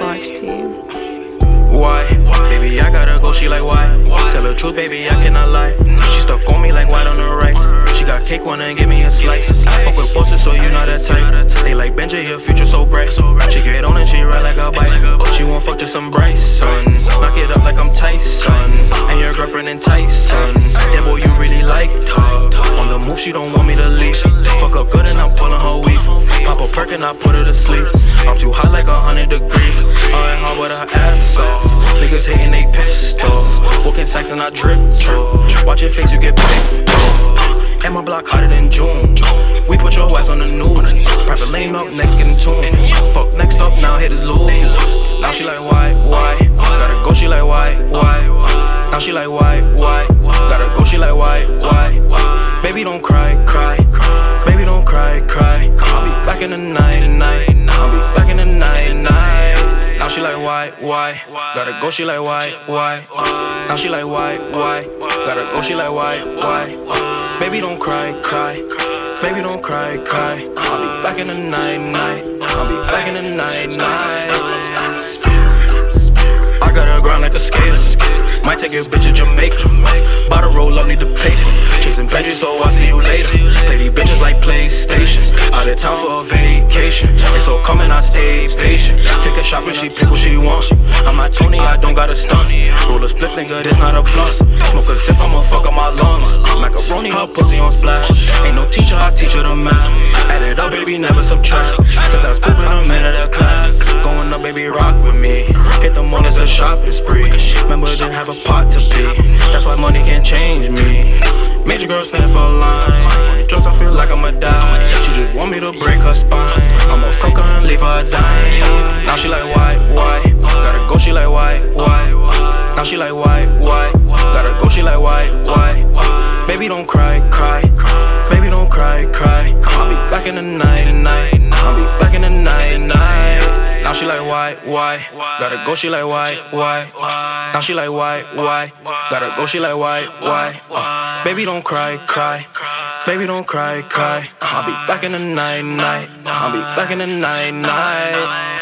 Large team. Why? Baby, I gotta go, she like why? Tell the truth, baby, I cannot lie. She stuck on me like white on the rice. She got cake, wanna give me a slice. I fuck with bosses, so you know that type. They like Benji, your future so bright. She get on and she ride like a bike. But she won't fuck to some Bryson. Knock it up like I'm Tyson. And your girlfriend in Tyson. She don't want me to leave. Fuck up good and I'm pulling her weave. Pop a perk and I put her to sleep. I'm too hot like a hundred degrees. I ain't hard with her ass off. Niggas hating they off. Walking sacks and I drip off. Watch your face, you get picked off. And my block hotter than June. We put your ass on the news. Private lane up, next getting tuned. Fuck next up, now hit his lose. Now she like why, why? Gotta go, she like why, why? Now she like why, why? Baby don't cry, cry. Baby don't cry, cry. I'll be back in the night, night. I'll be back in the night, night. Now she like why, why? Gotta go, she like why, why? Now she like why, why? Gotta go, she like why, why? Baby don't cry, cry. Baby don't cry, cry. I'll be back in the night, night. I'll be back in the night, night. I gotta grind like a skater. Might take your bitch to Jamaica. Bought a roll up, need to pay Benji, so I'll see you later. Lady bitches like PlayStation. Out of town for a vacation. And so coming, I stay patient. Take her shopping, she pick what she wants. I'm not Tony, I don't got a stunt. Roll a split nigga, this not a plus. Smoke a zip, I'ma fuck up my lungs. Macaroni, her pussy on splash. Ain't no teacher, I teach her the math. Add it up, baby, never subtract. Since I was pooping, I'm in Remember, didn't have a pot to pee. That's why money can't change me. Major girl stand for a line. Drugs, I feel like I'ma die. She just want me to break her spine. I'ma fuck her and leave her dying. Now she like, why, why? Gotta go, she like, why, why? Now she like, why, why? Gotta go, she like, why, why? Baby, don't cry, cry. Baby, don't cry, cry. I'll be back in the night, night. I'll be back in the night, she like, why, why? Gotta go, she like, why, why? Now she like, why, why? Gotta go, she like, why, why? Uh, baby, don't cry, cry. Baby, don't cry, cry. I'll be back in the night, night. I'll be back in the night, night.